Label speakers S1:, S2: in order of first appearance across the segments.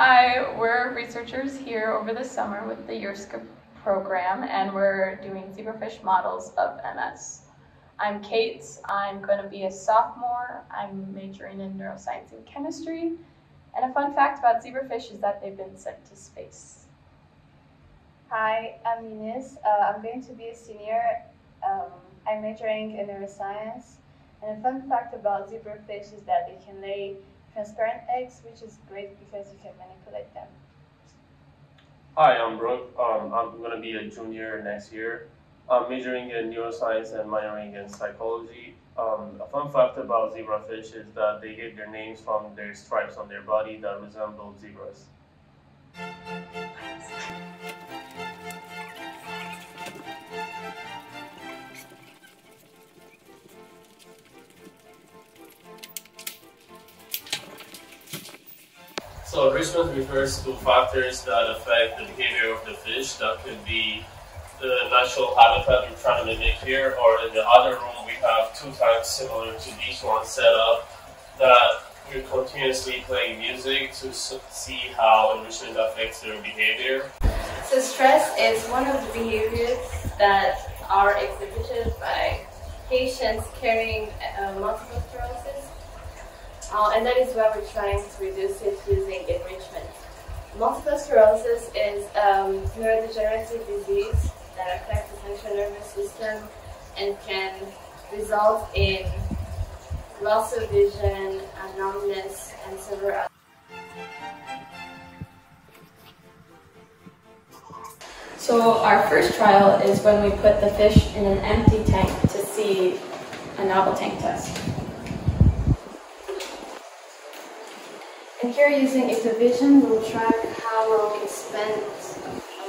S1: Hi, we're researchers here over the summer with the URSCA program, and we're doing zebrafish models of MS. I'm Kate. I'm going to be a sophomore. I'm majoring in neuroscience and chemistry. And a fun fact about zebrafish is that they've been sent to space.
S2: Hi, I'm Eunice. Uh, I'm going to be a senior. Um, I'm majoring in neuroscience. And a fun fact about zebrafish is that they can lay transparent eggs, which is great because you can manipulate them.
S3: Hi, I'm Brook. Um, I'm going to be a junior next year. I'm majoring in neuroscience and minoring in psychology. Um, a fun fact about zebrafish is that they get their names from their stripes on their body that resemble zebras. So enrichment refers to factors that affect the behavior of the fish. That could be the natural habitat we're trying to mimic here, or in the other room we have two tanks similar to this one set up that we're continuously playing music to see how enrichment affects their behavior.
S4: So stress is one of the behaviors that are exhibited by patients carrying uh, multiple. Uh, and that is why we're trying to reduce it using enrichment. Multiple sclerosis is a um, neurodegenerative disease that affects the central nervous system and can result in loss of vision, numbness, and several other
S1: So our first trial is when we put the fish in an empty tank to see a novel tank test.
S4: And here using EthoVision, we'll track how long it's spent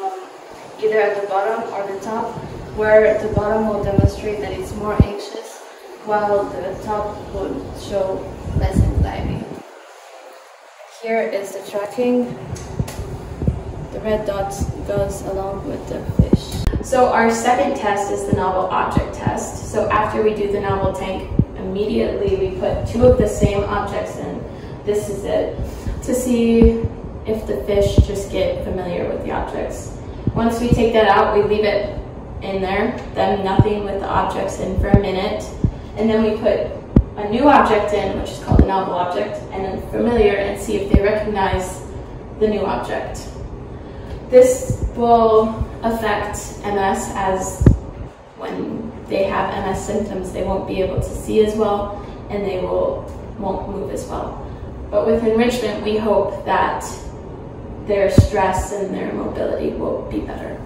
S4: um, either at the bottom or the top, where the bottom will demonstrate that it's more anxious, while the top will show less anxiety. Here is the tracking. The red dot goes along with the fish.
S1: So our second test is the novel object test. So after we do the novel tank, immediately we put two of the same objects in this is it, to see if the fish just get familiar with the objects. Once we take that out, we leave it in there, then nothing with the objects in for a minute, and then we put a new object in, which is called a novel object, and then familiar and see if they recognize the new object. This will affect MS as when they have MS symptoms, they won't be able to see as well and they will won't move as well. But with enrichment, we hope that their stress and their mobility will be better.